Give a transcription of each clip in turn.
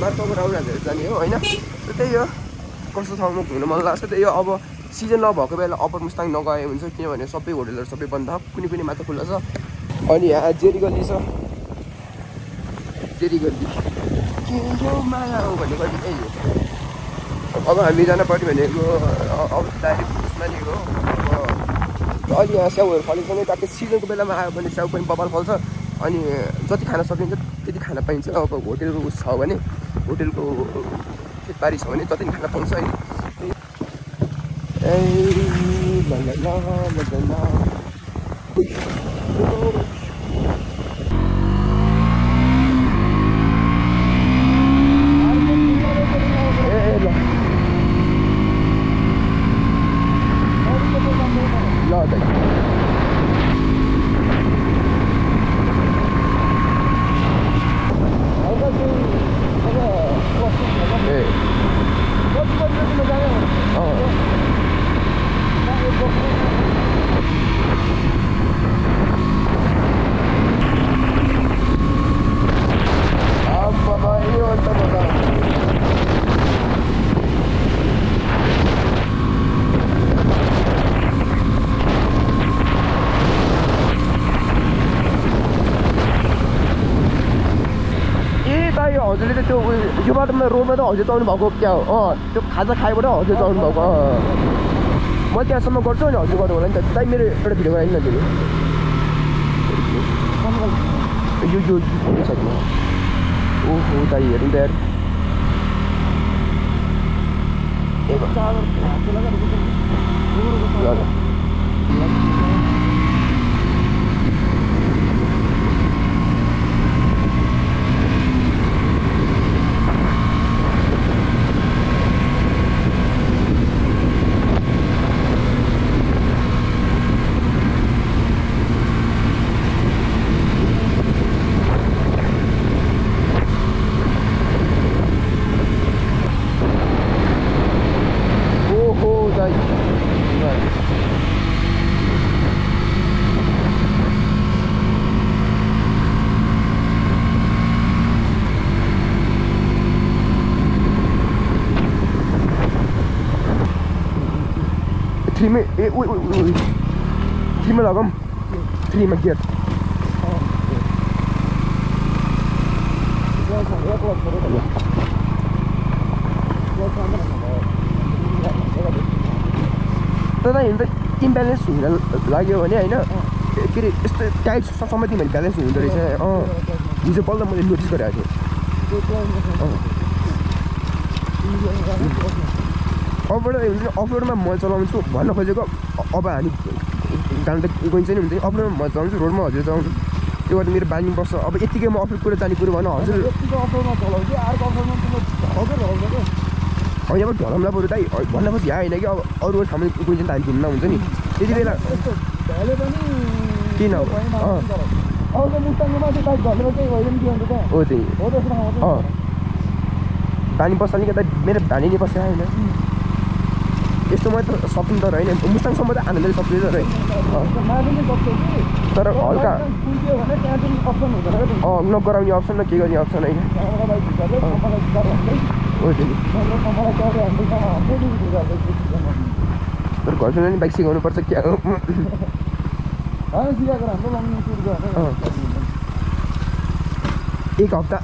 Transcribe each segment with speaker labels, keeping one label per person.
Speaker 1: मार्फाको round हालेर घुम्नु थिएँ मार्फाको राउन्ड हालेर जाने हो होइन? त्यही हो। कस्तो ठाउँमा घुम्नु मन लाग्छ। त्यही हो। अब सिजन नभएको बेला अप्पर मुस्ताङ नगए हुन्छ किनभने सबै होटलहरू सबै बन्द कुनै पनि मात्र खुल्ला छ। अनि यहाँ जेरी गल्ली छ। जेरी गल्ली। के यो माया हो भन्ने गल्ली त्यही हो। अब हामी जान पऱ्यो भनेको अब डाइरेक्ट उसमा नि हो। अब अलि यहाँ स्याउहरू ट्याक्कै सिजनको बेलामा आयो भने स्याउ पनि बबाल फल्छ। अनि जति खान सकिन्छ त्यति खान पाइन्छ। अब होटेलको उस छ भने। होटेलको खेतबारी छ भने जति पनि खान पाउँछ होइन ए ल ल ल ल ल ल। ए ल ल दाइ ए अँ आम्मामा, ए अन्त मजा ए दाइ हजुरले त त्यो उयो यो बाटोमा रोडमा त हजुर चढ्नु भएको क्या हो अँ त्यो खाजा खाएबाट हजुर चढ्नु भएको अँ म त्यहाँसम्म गर्छु अनि हजुर गर्नु होला नि त दाइ मेरो एउटा भिडियो गराइ न यो यो साइडमा ओहो दाइ हेर्नु त यार ए ल ल थ्रीमा गियर तर हिँड्दा इम्ब्यालेन्स हुन लाग्यो भने होइन के अरे यस्तो टाइट समाति भने ब्यालेन्स हुँदो रहेछ अँ हिजो बल्ल मैले नोटिस गरेको थिएँ नि अफरोडमा म चलाउँछु भन्न खोजेको अब हामी जानु त गइन्छ नि हुन्छ अफरोडमा म चलाउँछु रोडमा हजुर चलाउँछु त्यो गर्दा मेरो बानी बस्छ। अब यत्तिकै म अफरोड कुरो जाने कुरो भन हजुर। अब यहाँ ढलमला बरु दाइ। भन्न खोज यहाँ होइन कि अब अरू ठाउँमा गइन्छ नि त हामी घुम्न हुन्छ नि। त्यति बेला किन अब हो त्यही। बानी बस्छ मेरो बानी नै बस्छ होइन। यस्तो म त सक्नु त होइन मुस्ताङसम्म त आनन्दले सक्छु तर तर हल्का नगराउने अप्सन न के गर्ने अप्सन होइन? तर घर छोडेर नि बाइक सिकाउनु पर्छ क्या हो। एक हप्ता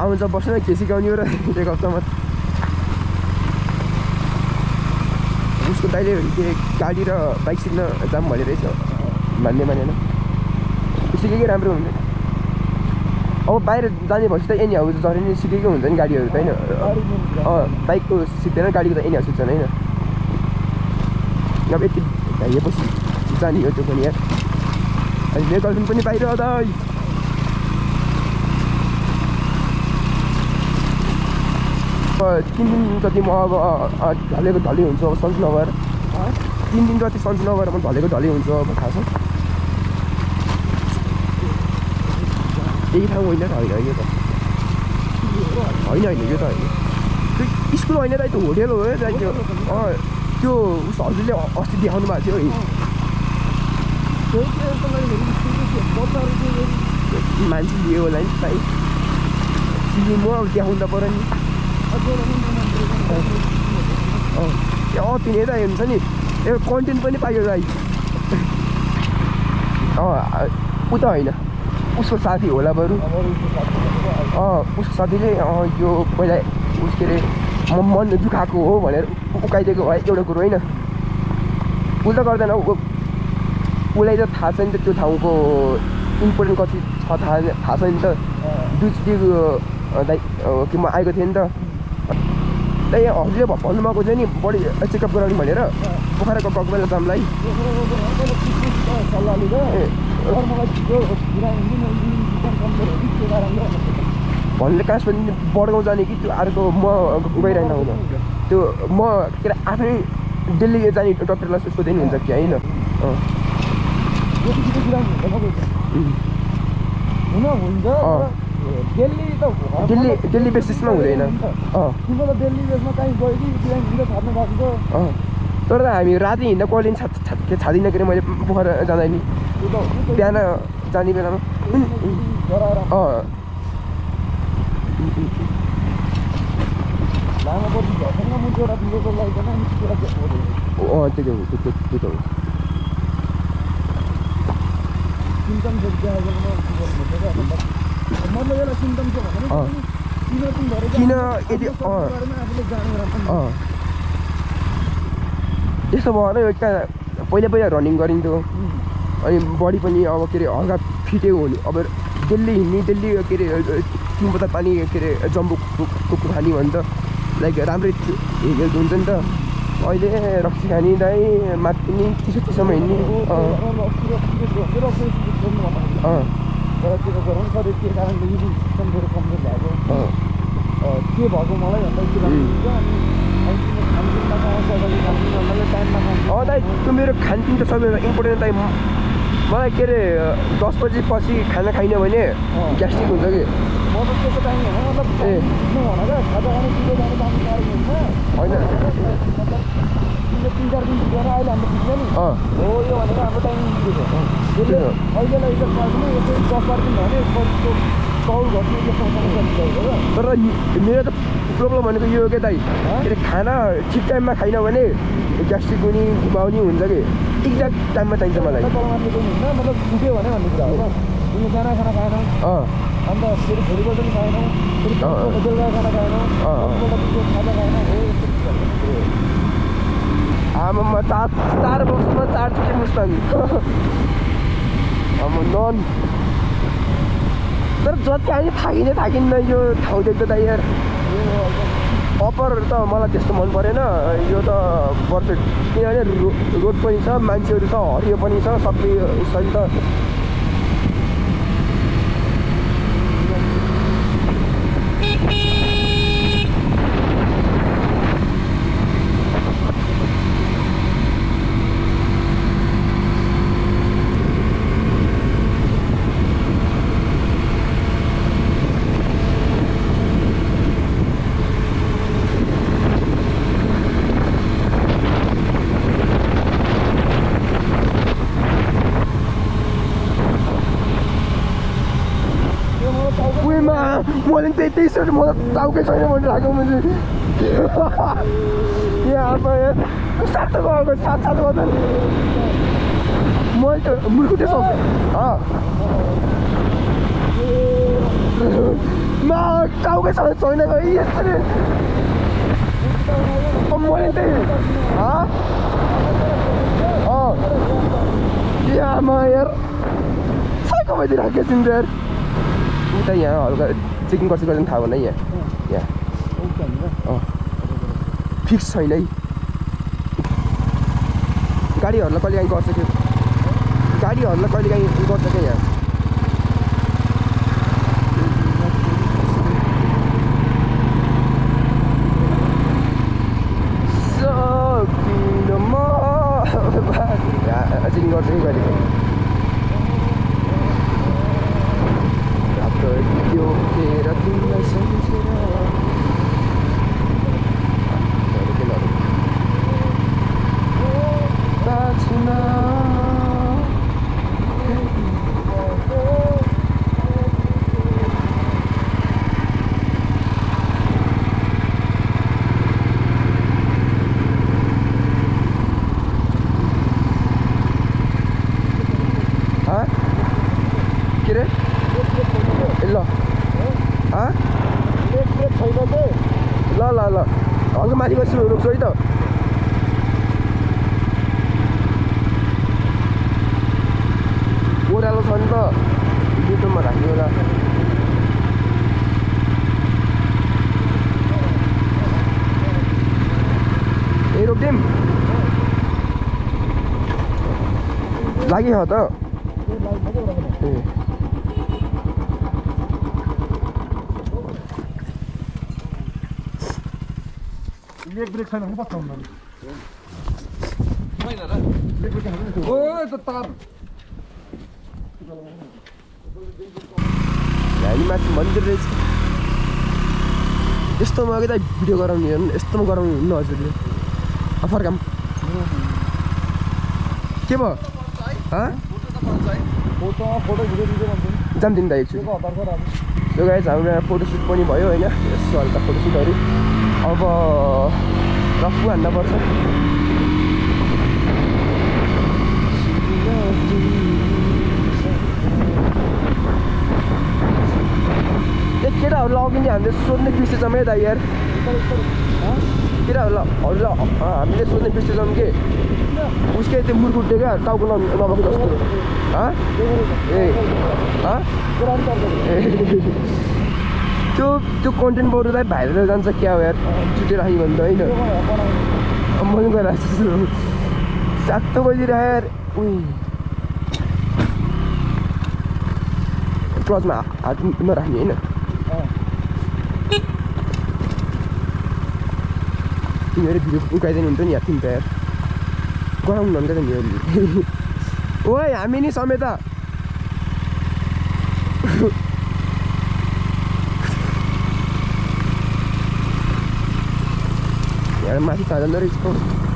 Speaker 1: आउँछ बस्न के सिकाउने हो र? एक हप्तामा। उसको दाइले के गाडी र बाइक सिक्न जाऊँ भने रहेछ। मान्ने मानेन। सिकेकै राम्रो हुन्छ? अब बाहिर जाने भएपछि त एनी हाउस झरे नि सिकेकै हुन्छ नि गाडीहरू त होइन? बाइकको सिक्दैन गाडीको त एनी हाउस सिक्छन् होइन? अब यति भ्याइएपछि जाने हो त्यो पनि यार। अनि मेरो गर्लफ्रेन्ड पनि बाहिर अदा तिन दिन जति म अब ढलेको ढली हुन्छु अब सन्चो नभएर तिन दिन जति सन्चो नभएर म ढलेको ढली हुन्छु अब खास त्यही ठाउँ होइन त होइन यो त। होइन होइन यो त होइन। त्यो स्कुल होइन त त्यो होटेल हो है त्यो अँ त्यो उस हजुरले अस्ति देखाउनु भएको थियो मान्छे लियो होला नि भाइ म अब देखाउनु त पऱ्यो नि। ए अँ तिनी त हुन्छ नि यो कन्टेन्ट पनि पाइयो भाइ अँ उता होइन उसको साथी होला बरु अँ उसको साथीले यो पहिला उस के अरे म मन दुखाएको हो भनेर उकाइदिएको भए एउटा कुरो होइन उसले गर्दैन ऊ- उसलाई त थाहा छ नि त त्यो ठाउँको इम्पोर्टेन्ट कति छ थाहा थाहा छ नि त दुईचोटि दाइ के म आएको थिएँ नि त दाइ हजुरले भन्नुभएको थियो नि बडी चेकअप गराउने भनेर पोखराको ककबेला जामलाई ए भन्ने कास पनि बडगाउँ जाने कि त्यो अर्को म गइरहेन हुन। त्यो म के अरे आफै दिल्ली जाने डक्टरलाई सोध्दै नि हुन्छ कि होइन?
Speaker 2: हुन्छ तर दिल्ली त
Speaker 1: बेसिसमा हुँदैन। अँ।
Speaker 2: तिम्रो त दिल्ली बेसमा कहीँ गयो कि बिहान हिँड्दा छाड्नु भएको छ।
Speaker 1: अँ। तर त हामी राति हिँड्दा कहिले नि छा छा के छादिनँ मैले पोखरा जाँदा नि। बिहान जाने बेलामा। अँ। अँ त्यो त्यो हो
Speaker 2: किन
Speaker 1: यदि अँ।
Speaker 2: आफूले जानेर पनि
Speaker 1: अँ। यस्तो भएर एउटा पहिला पहिला रनिङ गरिन्थ्यो। अनि बडी पनि अब के अरे हल्का फिटै हुने। अब दिल्ली हिँड्ने दिल्ली के अरे तिन बोतल पानी के अरे जम्बु कुकुर खाने भने त लाइक राम्रै हेल्थ हुन्छ नि त। अहिले रक्सी खाने दाइ माथि चिसो चिसोमा हिँड्ने। अँ अँ
Speaker 2: के गरौँ शरीर के कारणले यदि कमजोर कमजोर भएको के भएको मलाई भन्दा
Speaker 1: दाइ त्यो मेरो खानपिन त सबैभन्दा इम्पोर्टेन्ट दाइ। मलाई के अरे दस बजीपछि खाना खाइनँ भने। ग्यास्ट्रिक हुन्छ कि?
Speaker 2: म त त्यसो टाइम होइन मतलब
Speaker 1: ए।
Speaker 2: किन भनेर खाजा खाने दिँदै जानु जानु गाह्रो हुन्छ
Speaker 1: होइन
Speaker 2: मतलब तिमीले तिन चार दिन अहिले हाम्रो पुग्छ नि
Speaker 1: अँ
Speaker 2: हो यो भनेर हाम्रो टाइमिङ पुगेको
Speaker 1: त्यही
Speaker 2: त्यसले
Speaker 1: हो।
Speaker 2: अहिलेलाई यसो पार्दैन यसो दस बाह्र दिन भने बडीको तौल घट्ने यस्तो समस्या मिलाइयो हो
Speaker 1: तर मेरो त प्रब्लम भनेको यो क्या दाइ के अरे खाना ठिक टाइममा खाइन भने ग्यास्ट्रिक हुने घुमाउने हुन्छ कि एक्ज्याक्ट टाइममा चाहिन्छ मलाई
Speaker 2: पनि मतलब पुग्यो भने भन्ने कुरा हो खाना खाएनौ अन्त फेरि भोलिपल्ट पनि खाएनौ फेरि बेलुका खाना खाएनौ खाजा खाएनौ।
Speaker 1: आमामा चार चार वर्षमा चारचोटि मुस्ताङ अब नन तर जति हामी थाकिने थाकिन्न यो ठाउँ देख्दा त यार अप्पर त मलाई त्यस्तो मन परेन यो त पर्फेक्ट किनभने रोड पनि छ मान्छेहरू छ हरियो पनि छ सबै नि त
Speaker 2: त्यो मलाई टाउको
Speaker 1: उयोमा मैले त्यही त्यही सोच म टाउकै छैन भने राखेको मैले यहाँ यहाँ सातो गएको सात सात गर्दा मैले त त्यसो अँ मा टाउकै छ छैन गयो यसरी मैले त्यही अँ यहाँमा यार साइको भइदिइ राखेको छु यार उता यहाँ हल्का ट्रेकिङ गर्छ पनि थाहा भएन यहाँ यहाँ फिक्स छैन है गाडीहरूलाई कहिले काहीँ गर्छ कि गाडीहरूलाई कहिले काहीँ गर्छ क्या यहाँ गर्छ कि ल ल हल्का माथि बस्छु रोक्छु है त। ओह्रालो छ नि त। न्युट्रलमा राख्ने होला। ए रोकिदिउँ लाग्यो त। ए।
Speaker 2: ब्रेक ब्रेक छैन भने
Speaker 1: ओ त तार हामी माथि मन्दिर रहेछ यस्तोमा कि त भिडियो गराउने हेर्नु यस्तोमा गराउनु हुन्न हजुरले अँ, फर्काम के भयो
Speaker 2: भन्छ नि
Speaker 1: जान्दिनँ त एकछिन गाइज हाम्रो यहाँ फोटोसुट पनि भयो होइन यसो हल्का फोटोसुटहरू अब रफू हान्नुपर्छ ए केटाहरूलाई अघि नै हामीले सोध्ने बिर्सेछौँ है दाइ यार केटाहरूलाई हामीले सोध्ने बिर्सेछौँ कि उसकै त्यो मुर्कुट्यो क्या टाउको नभएको जस्तो हँ ए हँ ए त्यो त्यो कन्टेन्ट बरुलाई भाइरल जान्छ क्या हो यार? छुट्टी राख्यो भने त होइन। गइरहेको छु सातो उही। क्लजमा हात नराख्ने होइन। तिमीहरू भिडियो उकाइदिनु हुन्छ नि यार तिमी त यार। गराउनु हुन्छ तिमीहरूले ओए हामी नि समेत। यहाँ माथि थाहा जाँदो रहेछ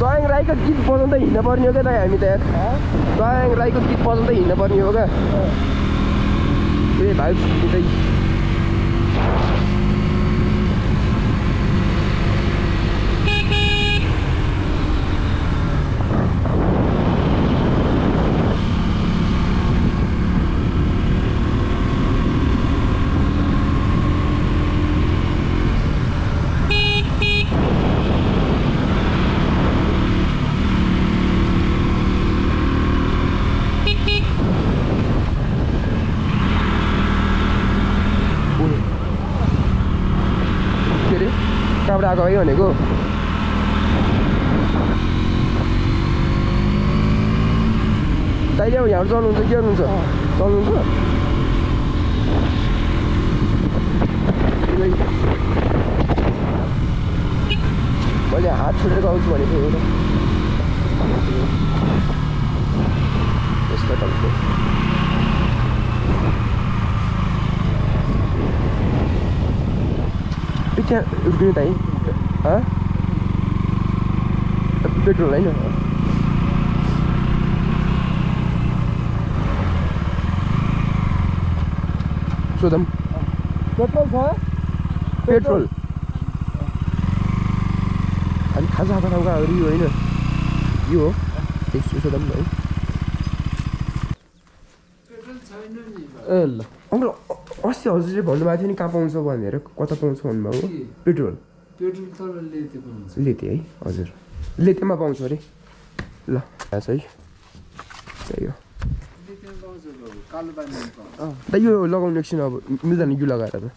Speaker 1: दयाङ राईको गीत बजाउँदै हिँड्न पर्ने हो क्या दाइ हामी त? दयाङ राईको गीत बजाउँदै हिँड्न पर्ने हो क्या? ए भाइ दिँदै के अरे कहाँबाट आएको है भनेको? दाइले अब यहाँबाट चल्नुहुन्छ के गर्नुहुन्छ? चल्नुहुन्छ मैले हात छोडेर गाउँछु भनेको एउटा यस्तो खालको ए, त्यहाँ रुक्ने दाइ हँ पेट्रोल होइन सोधम
Speaker 2: पेट्रोल छ
Speaker 1: पेट्रोल अनि खाजा खाजाहरू यो होइन यो हो यसो सोधम है ए ल अङ्कल अ- अस्ति हजुरले भन्नुभएको थियो नि कहाँ पाउँछ भनेर कता पाउँछ भन्नुभएको पेट्रोल
Speaker 3: पेट्रोल
Speaker 1: लेते है हजुर लेतेमा पाउँछ अरे ल है त्यही हो दा यो लगाउनु एकछिन अब मिल्दैन यो लगाएर त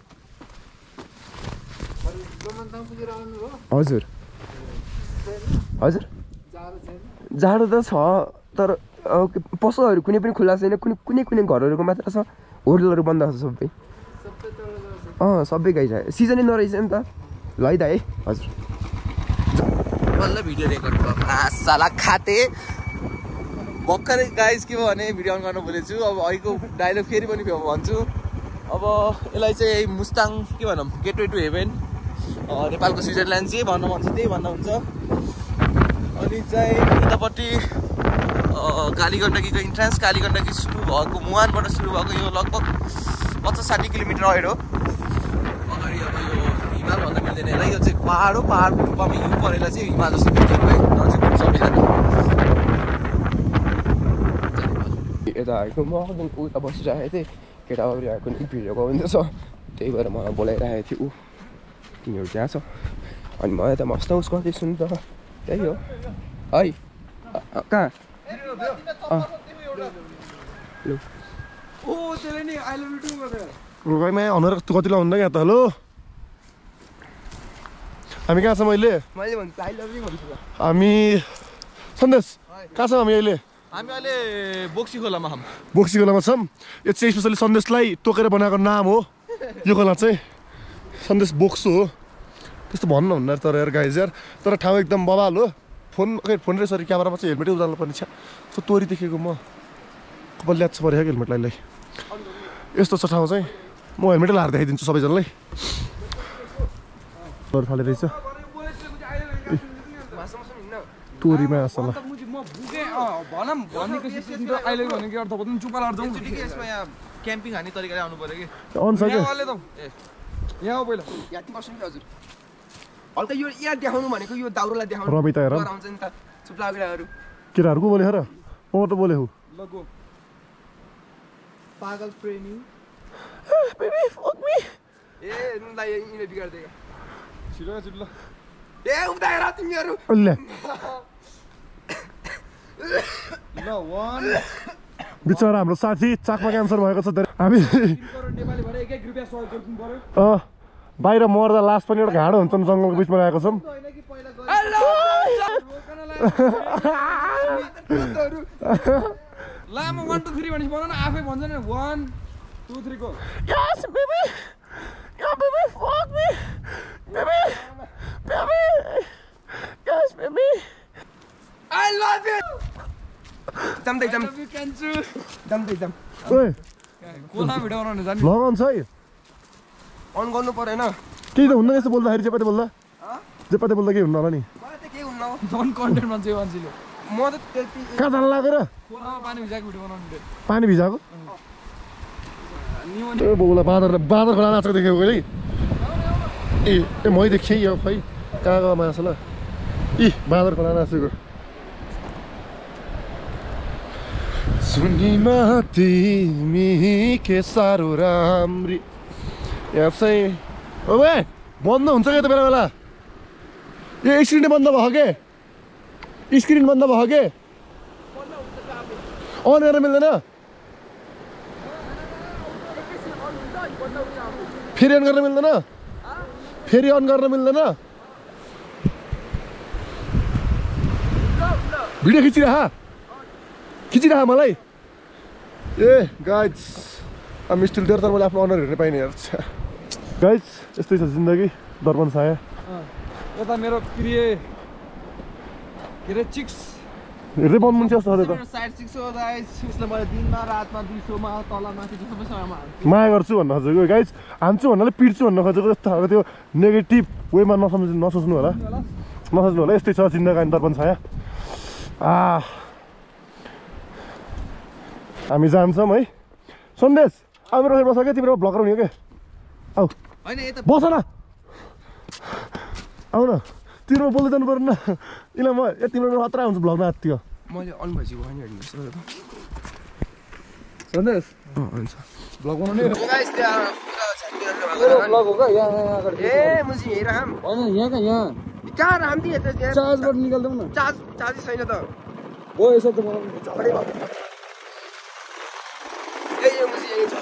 Speaker 1: हजुर हजुर
Speaker 2: जाडो
Speaker 1: त छ तर पसलहरू कुनै पनि खुल्ला छैन कुनै कुनै कुनै घरहरूको मात्र छ होटलहरू बन्द छ सबै अँ सबै गइरहेको सिजनै नरहेछ नि त ल है त है हजुर
Speaker 4: बल्ल भिडियो रेकर्ड साला खाते भर्खरै गाइस के भयो भने भिडियो अन गर्न भुलेको छु अब अहिलेको डाइलग फेरि पनि भन्छु अब यसलाई चाहिँ मुस्ताङ के भनौँ गेटवे टु हेभेन नेपालको स्विजरल्यान्ड जे भन्न मन छ त्यही भन्न हुन्छ अनि चाहिँ उतापट्टि अँ, कालीगण्डकीको इन्ट्रान्स कालीगण्डकी सुरु भएको मुहानबाट सुरु भएको यो लगभग पचास साठी किलोमिटर अगाडि हो। अगाडि अब यो हिमाल भन्न मिल्दैन यसलाई। यो चाहिँ पाहाड हो पाहाडको रूपमा हिउँ परेर चाहिँ हिमाल जस्तो
Speaker 1: यता आएको म एकदम उता बसिरहेको थिएँ। केटाहरू आएको नि भिडियो गर्दैछ त्यही भएर मलाई बोलाइरहेको थियो। ऊ तिमीहरू त्यहाँ छ? अनि म यता मस्त उस गर्दैछु नि त। त्यही हो। है कहाँ? अँ लु
Speaker 2: ओ त्यसले नि आई लभ यु टु गरेर
Speaker 5: रोगाइमा अनुहार कस्तो कति लाउँदा क्या त हेलो हामी कहाँ छौँ
Speaker 1: मैले भन्छु आई लभ यु भन्छु त
Speaker 5: हामी सन्देश कहाँ छौँ हामी अहिले
Speaker 4: हामी अहिले बोक्सी खोलामा छौँ
Speaker 5: बोक्सी खोलामा छौँ यो चाहिँ स्पेसली सन्देशलाई तोकेर बनाएको नाम हो यो खोला चाहिँ सन्देश बोक्सो हो त्यस्तो भन्नुहुन्न तर यार गाइज यार तर ठाउँ एकदम बवाल हो फोन खै फोन रे सरी क्यामेरामा चाहिँ हेलमेटै उजाल्नु पर्ने छ त्यो तोरी देखेको म. कपाल ल्याच परेको हेलमेटलाई लै यस्तो छ ठाउँ चाहिँ म हेलमेटै लाएर देखाइदिन्छु सबैजनालाई तोरी फाले रहेछ तोरीमा असल
Speaker 4: क्याम्पिङ हाने तरिकाले आउनु पऱ्यो कि?
Speaker 1: हल्का यो यहाँ देखाउनु भनेको यो दाउरोलाई देखाउनु
Speaker 5: रवि त हेर।
Speaker 1: आउँछ नि त चुप्ला केटाहरू
Speaker 5: केटाहरू को बोले र? म त बोले हौ।
Speaker 2: ल गो पागल प्रेमी।
Speaker 1: ए रुनलाई यिनीहरूले बिगारिदिएको
Speaker 2: छिटो छिटो ल
Speaker 1: ए उता हेर तिमीहरू।
Speaker 5: अहिले
Speaker 2: ल वान
Speaker 5: बिचरा हाम्रो साथी चाकमा क्यान्सर भएको छ धेरै हामी
Speaker 2: नेपाली भएर एक एक रुपियाँ सहयोग गरिदिनु पऱ्यो
Speaker 5: अँ, बाहिर मर्दा लास्ट पनि एउटा घाँडो हुन्छ नि जङ्गलको बिचमा आएको छौँ।
Speaker 2: लामो वान टू थ्री भनेपछि आफै भन्छ नि। वान टू थ्रीको बनाउनु
Speaker 5: लगाउँछ है।
Speaker 1: अन गर्नु परेन।
Speaker 5: केही त हुन्न यस्तो बोल्दाखेरि जेपाते बोल्दा। जेपाते बोल्दा केही हुन्न होला नि।
Speaker 1: केही
Speaker 5: जान लागेर
Speaker 2: पानी भिजाएको
Speaker 5: बोला बाँदर बाँदर खोला नाचेको देखेको कहिले? ए ए मै देखेँ यो खै। कहाँ गयो माछा ल? इ बाँदर खोला नाचेको। सुनिमा तिमी के साह्रो राम्री यहाँ चाहिँ भाइ बन्द हुन्छ क्या त बेला बेला ए स्क्रिन बन्द भयो के स्क्रिन बन्द भयो के अन गर्न मिल्दैन फेरि अन गर्न मिल्दैन फेरि अन गर्न मिल्दैन भिडियो खिचिरह खिचिरह मलाई ए गाइज अब स्टिल देयर तर मैले आफ्नो अनुहार हेर्न पाइने हेर्छ गाइज यस्तै छ जिन्दगी दर्पण छाया
Speaker 2: यता मेरो प्रिय के अरे चिक्स।
Speaker 5: हेर्दै बन्द मुन्छ जस्तो त।
Speaker 4: हो
Speaker 5: माया गर्छु भन्न खोजेको। गाइज हान्छु भन्नाले पिट्छु भन्न खोजेको। जस्तो खालको त्यो नेगेटिभ वेमा नसम्झ नसोच्नु होला। नसोच्नु होला। यस्तै छ जिन्दगानी दर्पण छाया आ हामी जान्छौँ है। सन्देश। अब मेरो बस क्या? तिम्रो भ्लगर हुने क्या? आऊ।
Speaker 4: होइन यता
Speaker 5: बस न। आऊ न तिम्रो बोल्दै जानु पऱ्यो न म ए तिम्रो खतरा हुन्छ भ्लगमा आत्तियो
Speaker 1: मैले अन भइसक्यो होइन हेर्नुहोस्
Speaker 2: सन्देश।
Speaker 1: हुन्छ।
Speaker 2: भ्लग बनाउने भ्लग हो क्या? यहाँ यहाँ।
Speaker 1: ए राम
Speaker 2: होइन यहाँ यहाँ।
Speaker 1: कहाँ राम दिए त त्यहाँ।
Speaker 2: चार्जबाट निकालिदेऊ न।
Speaker 1: चार्ज चार्ज छैन त।
Speaker 2: हो यसो त बनाउनु।
Speaker 1: झगडै भयो। मुसी यहीँ छ।